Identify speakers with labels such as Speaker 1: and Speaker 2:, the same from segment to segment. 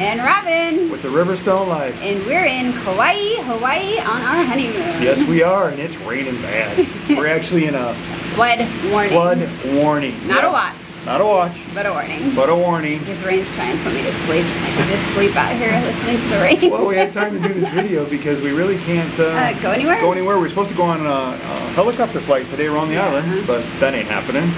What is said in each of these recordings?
Speaker 1: And Robin.
Speaker 2: with the Riverstone Life.
Speaker 1: And we're in Kauai, Hawaii on our honeymoon.
Speaker 2: Yes, we are, and it's raining bad. We're actually in a
Speaker 1: Flood warning.
Speaker 2: flood warning.
Speaker 1: Not
Speaker 2: Yeah.
Speaker 1: a watch,
Speaker 2: Not a watch,
Speaker 1: but a warning.
Speaker 2: but a warning.
Speaker 1: Because rain's trying to put me to sleep. I can just sleep out here listening to the rain.
Speaker 2: Well, we had time to do this video because we really can't uh,
Speaker 1: Uh, go anywhere?
Speaker 2: go anywhere. We're supposed to go on a, a helicopter flight today around the
Speaker 1: Yeah.
Speaker 2: island, but that ain't happening.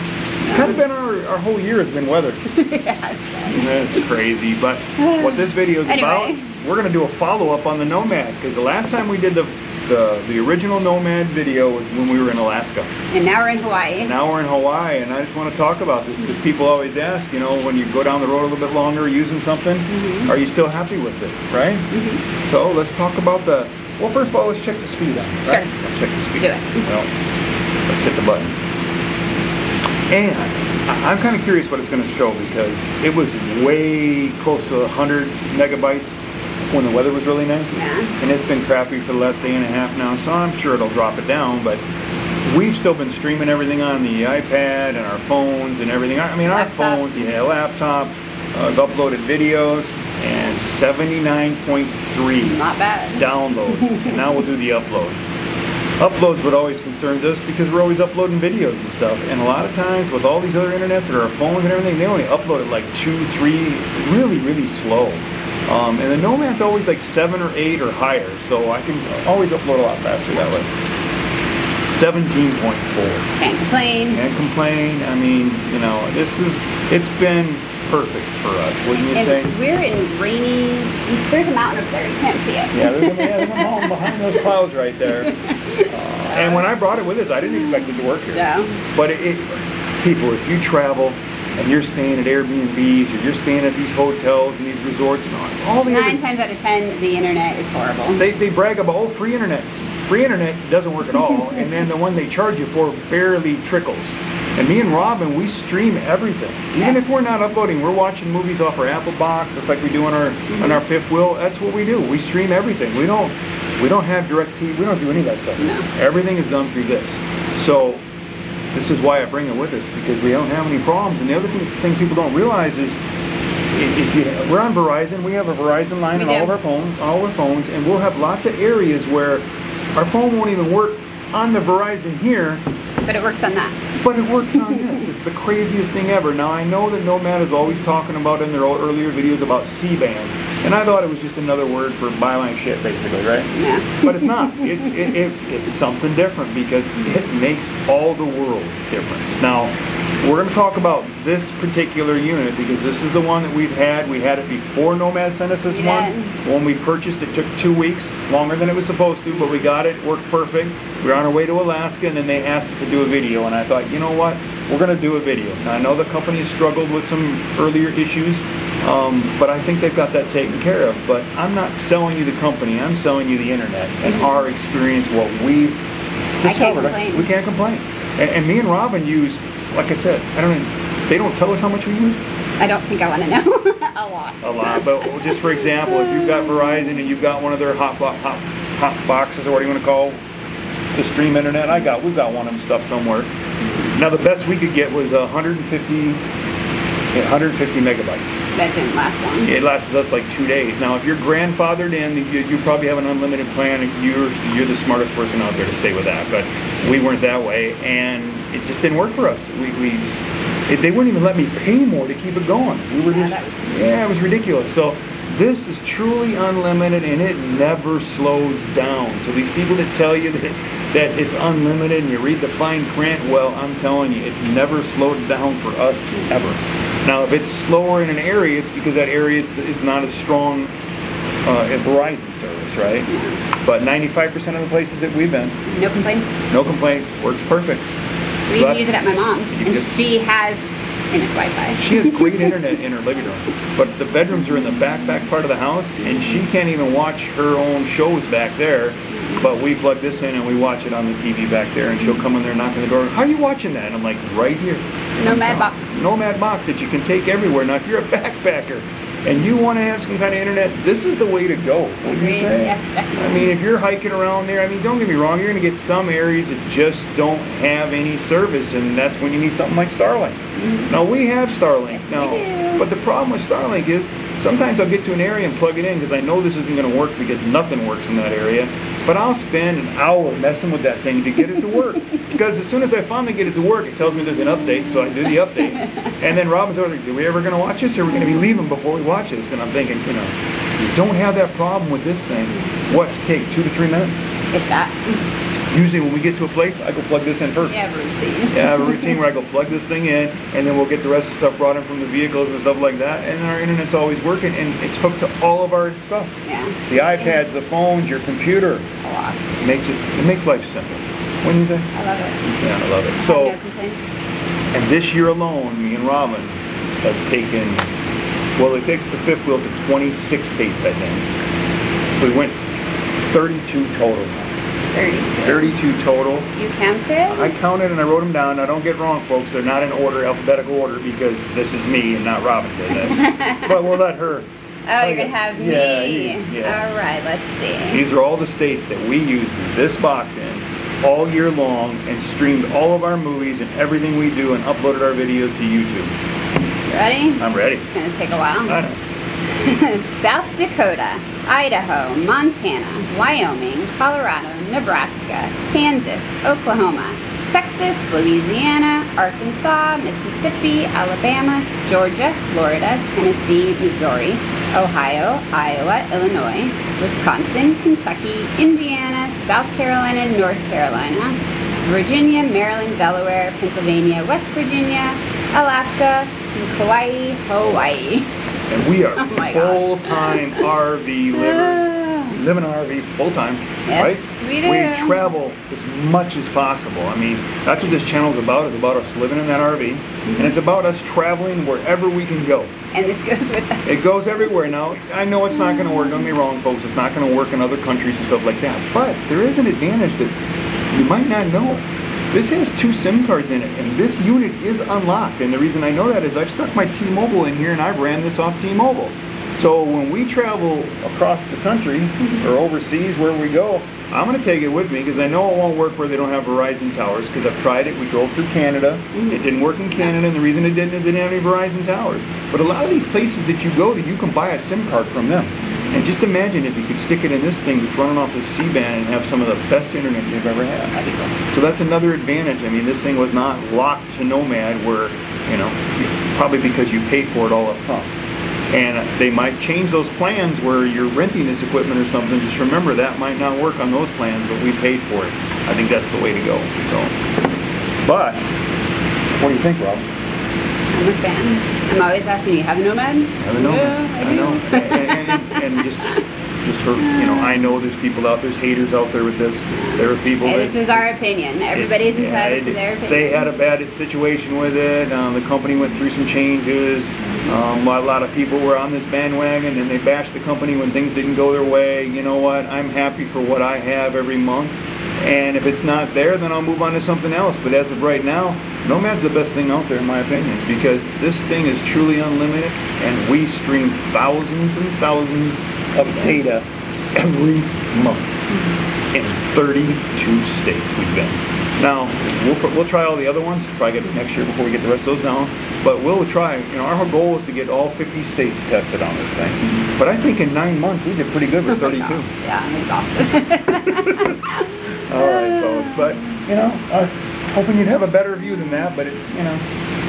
Speaker 2: Kind of been our, our whole year has been weather. That's crazy. But what this video is
Speaker 1: Anyway.
Speaker 2: about, we're going to do a follow-up on the Nomad because the last time we did the, the the original Nomad video was when we were in Alaska.
Speaker 1: And now we're in Hawaii.
Speaker 2: And Now we're in Hawaii, and I just want to talk about this because people always ask, you know, when you go down the road a little bit longer using something,
Speaker 1: Mm-hmm.
Speaker 2: are you still happy with it, right? So let's talk about the. Well, first of all, let's check the speed it. Right?
Speaker 1: Sure.
Speaker 2: Let's check the speed.
Speaker 1: Do it.
Speaker 2: Well, let's hit the button. And I'm kind of curious what it's going to show because it was way close to 100 megabytes when the weather was really nice.
Speaker 1: Yeah.
Speaker 2: And it's been crappy for the last day and a half now, so I'm sure it'll drop it down. But we've still been streaming everything on the iPad and our phones and everything. I mean, our
Speaker 1: Laptop.
Speaker 2: phones, yeah, laptop. Uh, uploaded videos and 79.3
Speaker 1: Not bad.
Speaker 2: download. and now we'll do the upload. Uploads would always concern us because we're always uploading videos and stuff. And a lot of times with all these other internets that are phones and everything, they only upload it like two, three, really, really slow. Um, and the Nomad's always like seven or eight or higher, so I can always upload a lot faster that way. 17.4.
Speaker 1: Can't complain.
Speaker 2: Can't complain. I mean, you know, this is, it's been perfect for us, wouldn't you
Speaker 1: And
Speaker 2: say?
Speaker 1: we're in rainy. There's a mountain up there. You can't see it.
Speaker 2: Yeah, there's a, yeah, there's a mountain behind those clouds right there. And when I brought it with us, I didn't expect it to work here.
Speaker 1: No.
Speaker 2: But it, it, people, if you travel and you're staying at Airbnbs or you're staying at these hotels and these resorts and all, all the
Speaker 1: Nine times out of ten, the internet is horrible.
Speaker 2: they, they brag about, oh, free internet. Free internet doesn't work at all. and then the one they charge you for barely trickles. And me and Robin, we stream everything. Even
Speaker 1: Yes.
Speaker 2: if we're not uploading, we're watching movies off our Apple box, just like we do on our on our mm-hmm. fifth wheel. That's what we do. We stream everything. We don't we don't have DirecTV. We don't do any of that stuff.
Speaker 1: No.
Speaker 2: Everything is done through this. So this is why I bring it with us because we don't have any problems. And the other thing, thing people don't realize is if you, we're on Verizon, we have a Verizon line
Speaker 1: We
Speaker 2: on all of our phones, all of our phones, and we'll have lots of areas where our phone won't even work on the Verizon here,
Speaker 1: But it works on that.
Speaker 2: but it works on this. It's the craziest thing ever. Now I know that Nomad is always talking about in their earlier videos about C-band, and I thought it was just another word for byline shit, basically, right?
Speaker 1: Yeah.
Speaker 2: But it's not. It, it, it, it's something different because it makes all the world difference. Now, we're going to talk about this particular unit because this is the one that we've had. We had it before Nomad sent us this
Speaker 1: We
Speaker 2: one. When we purchased it, took two weeks, longer than it was supposed to, but we got it, worked perfect. We were on our way to Alaska and then they asked us to do a video and I thought, you know what? We're going to do a video. Now, I know the company struggled with some earlier issues, um, but I think they've got that taken care of. But I'm not selling you the company, I'm selling you the internet and our experience, what we've
Speaker 1: can't
Speaker 2: discovered.
Speaker 1: complain.
Speaker 2: We can't complain. And, and me and Robin use, like I said, I don't even, they don't tell us how much we use
Speaker 1: I don't think I want to know. a lot.
Speaker 2: a lot. But just for example, if you've got Verizon and you've got one of their hot, bo- hot, hot boxes or what do you want to call the stream internet, I got, we've got one of them stuff somewhere. Now the best we could get was 150, yeah, 150 megabytes.
Speaker 1: That didn't last long.
Speaker 2: It lasts us like two days. Now, if you're grandfathered in, you, you probably have an unlimited plan. You're you're the smartest person out there to stay with that. But we weren't that way, and it just didn't work for us. We, we it, they wouldn't even let me pay more to keep it going. We were
Speaker 1: Yeah,
Speaker 2: just
Speaker 1: was-
Speaker 2: yeah, it was ridiculous. So this is truly unlimited, and it never slows down. So these people that tell you that that it's unlimited and you read the fine print, well, I'm telling you, it's never slowed down for us ever. Now, if it's slower in an area, it's because that area is not as strong uh, at Verizon service, right? But 95% of the places that we've been,
Speaker 1: No complaints.
Speaker 2: no complaint, works perfect.
Speaker 1: We even use it at my mom's, and
Speaker 2: get-
Speaker 1: she has Wi-Fi.
Speaker 2: She has great internet in her living room, but the bedrooms are in the back back part of the house, and she can't even watch her own shows back there. But we plug this in and we watch it on the TV back there, and she'll come in there, knocking the door. How are you watching that? And I'm like, right here.
Speaker 1: Nomad box.
Speaker 2: Nomad box that you can take everywhere. Now, if you're a backpacker and you want to have some kind of internet, this is the way to go.
Speaker 1: Agreed. Yes,
Speaker 2: I mean, if you're hiking around there, I mean, don't get me wrong, you're going to get some areas that just don't have any service, and that's when you need something like Starlink. Mm-hmm. Now, we have Starlink
Speaker 1: Yes,
Speaker 2: now,
Speaker 1: we do.
Speaker 2: but the problem with Starlink is Sometimes I'll get to an area and plug it in because I know this isn't going to work because nothing works in that area. But I'll spend an hour messing with that thing to get it to work. because as soon as I finally get it to work, it tells me there's an update, so I do the update. And then Robin's order, are we ever going to watch this or are we going to be leaving before we watch this? And I'm thinking, you know, you don't have that problem with this thing. What's it take, two to three minutes?
Speaker 1: If that.
Speaker 2: Usually when we get to a place, I go plug this in first.
Speaker 1: A routine.
Speaker 2: Yeah, I have a routine where I go plug this thing in, and then we'll get the rest of the stuff brought in from the vehicles and stuff like that. And our internet's always working, and it's hooked to all of our stuff.
Speaker 1: Yeah.
Speaker 2: The iPads, the phones, your computer.
Speaker 1: A lot.
Speaker 2: It makes it it makes life simple. What do you say?
Speaker 1: I love it.
Speaker 2: Yeah, I love it.
Speaker 1: I
Speaker 2: So,
Speaker 1: have no complaints.
Speaker 2: and this year alone, me and Robin have taken, well, they take the fifth wheel to 26 states, I think. We went 32 total.
Speaker 1: 32.
Speaker 2: 32 total.
Speaker 1: You counted?
Speaker 2: I counted and I wrote them down. Now, don't get wrong, folks. They're not in order, alphabetical order, because this is me and not Robin did this. but we'll let her.
Speaker 1: Oh, you're gonna have me.
Speaker 2: Yeah, yeah.
Speaker 1: All right, let's see.
Speaker 2: These are all the states that we used this box in all year long and streamed all of our movies and everything we do and uploaded our videos to YouTube.
Speaker 1: Ready?
Speaker 2: I'm ready.
Speaker 1: It's gonna take a while.
Speaker 2: I know.
Speaker 1: South Dakota, Idaho, Montana, Wyoming, Colorado, Nebraska, Kansas, Oklahoma, Texas, Louisiana, Arkansas, Mississippi, Alabama, Georgia, Florida, Tennessee, Missouri, Ohio, Iowa, Illinois, Wisconsin, Kentucky, Indiana, South Carolina, North Carolina, Virginia, Maryland, Delaware, Pennsylvania, West Virginia, Alaska, and Kauai, Hawaii.
Speaker 2: And we are
Speaker 1: Oh
Speaker 2: full-time RV livers. We live in an RV full-time,
Speaker 1: Yes,
Speaker 2: right?
Speaker 1: we do.
Speaker 2: We travel as much as possible. I mean, that's what this channel is about. It's about us living in that RV.
Speaker 1: Mm-hmm.
Speaker 2: And it's about us traveling wherever we can go.
Speaker 1: And this goes with us.
Speaker 2: It goes everywhere now. I know it's not going to work. Don't get me wrong, folks. It's not going to work in other countries and stuff like that. But there is an advantage that you might not know. This has two SIM cards in it, and this unit is unlocked. And the reason I know that is I've stuck my T-Mobile in here, and I've ran this off T-Mobile. So when we travel across the country mm-hmm. or overseas, where we go, I'm going to take it with me because I know it won't work where they don't have Verizon towers. Because I've tried it. We drove through Canada. Mm. It didn't work in Canada, and the reason it didn't is they didn't have any Verizon towers. But a lot of these places that you go to, you can buy a SIM card from them. And just imagine if you could stick it in this thing that's running off the C-band and have some of the best internet you've ever had. So that's another advantage. I mean, this thing was not locked to Nomad where, you know, probably because you paid for it all up front. And they might change those plans where you're renting this equipment or something. Just remember that might not work on those plans, but we paid for it. I think that's the way to go. So, but what do you think, Rob?
Speaker 1: I'm a fan. I'm always asking you, have a nomad?
Speaker 2: I don't know.
Speaker 1: Yeah,
Speaker 2: I don't know. And, and, and just, just for you know, I know there's people out there's haters out there with this. There are people
Speaker 1: Hey,
Speaker 2: that
Speaker 1: this is our opinion. Everybody's
Speaker 2: yeah,
Speaker 1: entitled to
Speaker 2: it-
Speaker 1: their opinion.
Speaker 2: They had a bad situation with it. Um, the company went through some changes. Um, a lot of people were on this bandwagon and they bashed the company when things didn't go their way. You know what? I'm happy for what I have every month. And if it's not there, then I'll move on to something else. But as of right now, Nomad's the best thing out there in my opinion because this thing is truly unlimited and we stream thousands and thousands of data every month in 32 states we've been. Now, we'll, we'll try all the other ones, probably get it next year before we get the rest of those down. But we'll try, you know, our whole goal is to get all 50 states tested on this thing. But I think in nine months, we did pretty good with 32.
Speaker 1: Yeah, I'm exhausted.
Speaker 2: All right, folks. But, you know, I was hoping you'd have a better view than that, but it, you know,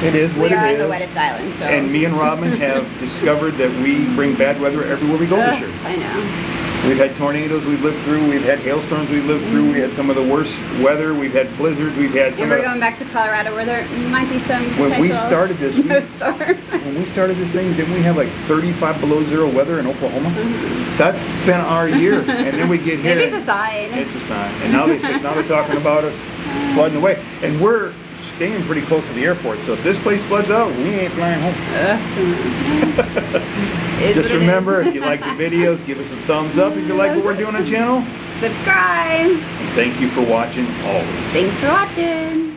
Speaker 2: it is what
Speaker 1: we
Speaker 2: it
Speaker 1: are
Speaker 2: is.
Speaker 1: on the wettest island, so.
Speaker 2: And me and Robin have discovered that we bring bad weather everywhere we go this year.
Speaker 1: I know.
Speaker 2: We've had tornadoes we've lived through, we've had hailstorms we've lived through, we had some of the worst weather, we've had blizzards, we've had
Speaker 1: And
Speaker 2: some
Speaker 1: we're going back to Colorado where there might be some
Speaker 2: When we started this, we- when we started this thing, didn't we have like 35 below zero weather in Oklahoma? Mm-hmm. That's been our year, and then we get here.
Speaker 1: Maybe it's a sign.
Speaker 2: It's a sign. And now they now they're talking about us flooding away. And we're staying pretty close to the airport, so if this place floods out, we ain't flying home. Just remember, if you like the videos, give us a thumbs up if you like what we're doing on the channel.
Speaker 1: Subscribe.
Speaker 2: And thank you for watching always.
Speaker 1: Thanks for watching.